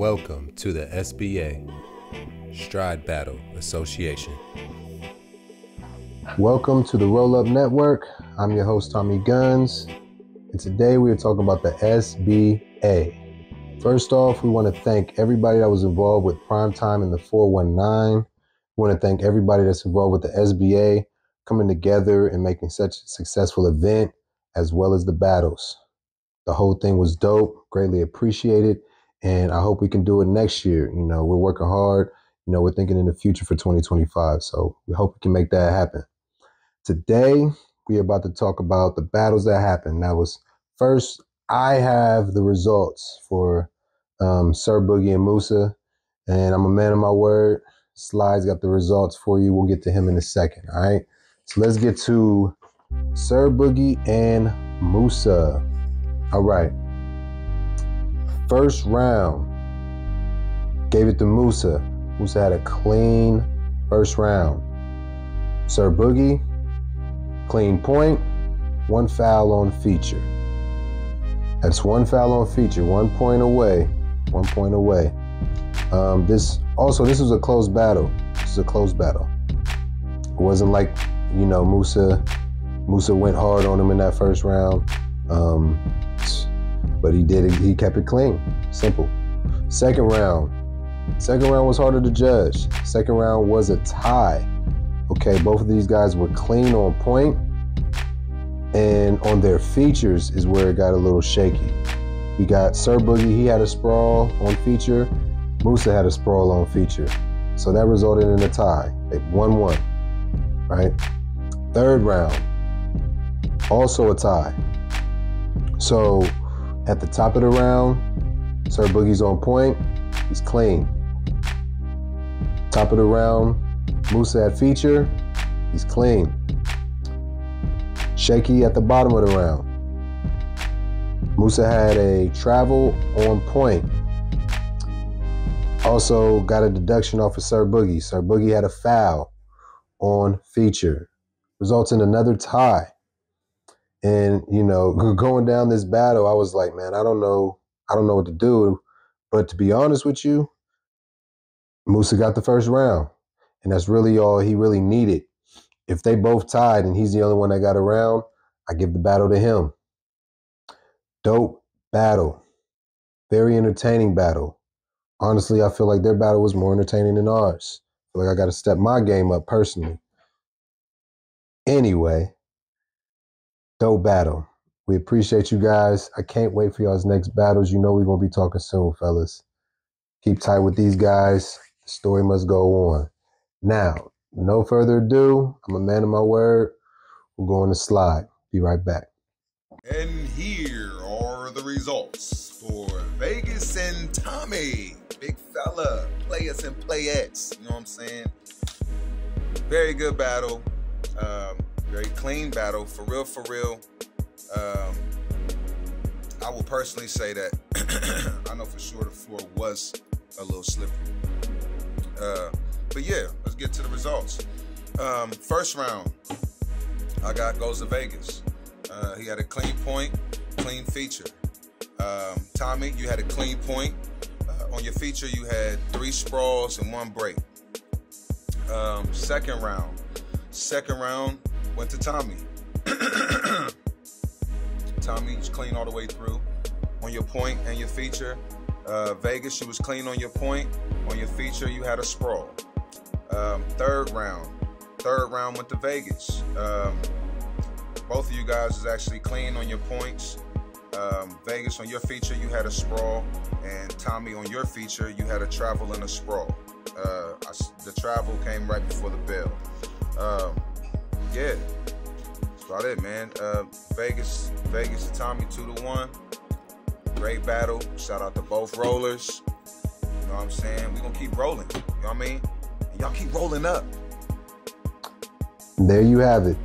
Welcome to the SBA Stride Battle Association. Welcome to the Roll Up Network. I'm your host, Tommy Guns, and today we are talking about the SBA. First off, we want to thank everybody that was involved with Primetime in the 419. We want to thank everybody that's involved with the SBA coming together and making such a successful event, as well as the battles. The whole thing was dope, greatly appreciated, and I hope we can do it next year. You know, we're working hard. You know, we're thinking in the future for 2025, so we hope we can make that happen. Today, we're about to talk about the battles that happened. That was first, I have the results for um, Sir Boogie and Musa, and I'm a man of my word. Slides got the results for you. We'll get to him in a second. All right. So let's get to Sir Boogie and Musa. All right. First round. Gave it to Musa. Musa had a clean first round. Sir Boogie, clean point, one foul on feature. That's one foul on feature, one point away, one point away. Um, this also this was a close battle. This is a close battle. It wasn't like you know Musa. Musa went hard on him in that first round, um, but he did. it, He kept it clean, simple. Second round. Second round was harder to judge. Second round was a tie. Okay, both of these guys were clean on point, and on their features is where it got a little shaky. We got Sir Boogie, he had a sprawl on feature. Musa had a sprawl on feature. So that resulted in a tie. They 1 1. Right? Third round, also a tie. So at the top of the round, Sir Boogie's on point. He's clean. Top of the round, Musa at feature. He's clean. Shaky at the bottom of the round. Musa had a travel on point. Also got a deduction off of Sir Boogie. Sir Boogie had a foul on feature. Results in another tie. And, you know, going down this battle, I was like, man, I don't know. I don't know what to do. But to be honest with you, Musa got the first round. And that's really all he really needed. If they both tied and he's the only one that got around, I give the battle to him. Dope battle. Very entertaining battle. Honestly, I feel like their battle was more entertaining than ours. Like I got to step my game up personally. Anyway, dope battle. We appreciate you guys. I can't wait for y'all's next battles. You know we're to be talking soon, fellas. Keep tight with these guys. The story must go on. Now, no further ado, I'm a man of my word. We're going to slide. Be right back. And here are the results for Vegas and Tommy. Big fella, players and playettes. You know what I'm saying? Very good battle. Um, very clean battle. For real, for real. Um, I will personally say that I know for sure the floor was a little slippery. Uh, but yeah, let's get to the results. Um, first round, I got goes to Vegas. Uh, he had a clean point, clean feature. Um, Tommy, you had a clean point. Uh, on your feature, you had three sprawls and one break. Um, second round, second round went to Tommy. Tommy was clean all the way through. On your point and your feature, uh, Vegas, she was clean on your point. On your feature, you had a sprawl. Um, third round, third round went to Vegas. Um, both of you guys is actually clean on your points. Um, Vegas on your feature, you had a sprawl, and Tommy on your feature, you had a travel and a sprawl. Uh, I, the travel came right before the bell. Yeah, that's about it, man. Uh, Vegas, Vegas to Tommy two to one. Great battle. Shout out to both rollers. You know what I'm saying? We gonna keep rolling. You know what I mean? And y'all keep rolling up. There you have it.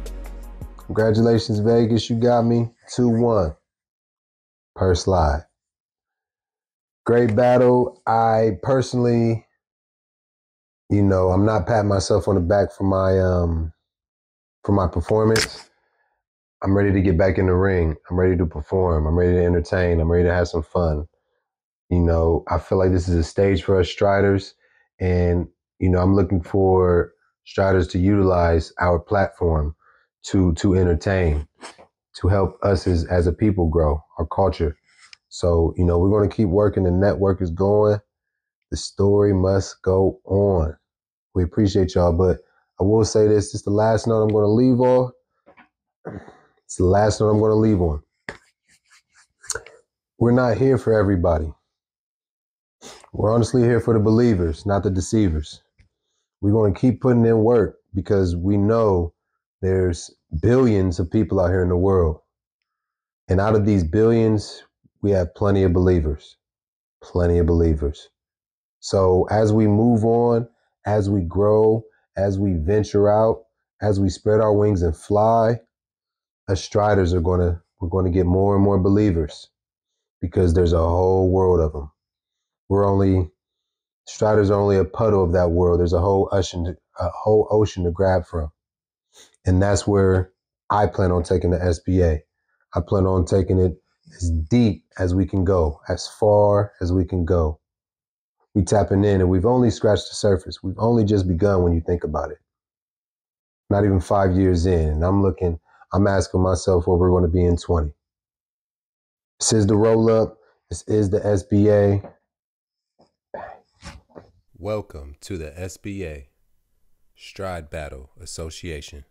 Congratulations, Vegas. You got me 2 1 per slide. Great battle. I personally, you know, I'm not patting myself on the back for my um for my performance. I'm ready to get back in the ring. I'm ready to perform. I'm ready to entertain. I'm ready to have some fun. You know, I feel like this is a stage for us striders, and you know, I'm looking for striders to utilize our platform to to entertain, to help us as as a people grow our culture. So, you know, we're going to keep working. The network is going. The story must go on. We appreciate y'all, but I will say this: this is the last note I'm going to leave on. It's the last note I'm going to leave on. We're not here for everybody. We're honestly here for the believers, not the deceivers. We're going to keep putting in work because we know there's billions of people out here in the world. And out of these billions, we have plenty of believers. Plenty of believers. So as we move on, as we grow, as we venture out, as we spread our wings and fly, us striders are going to we're going to get more and more believers because there's a whole world of them. We're only striders are only a puddle of that world. There's a whole ocean, a whole ocean to grab from, and that's where I plan on taking the SBA. I plan on taking it as deep as we can go, as far as we can go. We tapping in, and we've only scratched the surface. We've only just begun when you think about it. Not even five years in, and I'm looking. I'm asking myself where we're going to be in 20. This is the roll up. This is the SBA. Welcome to the SBA Stride Battle Association.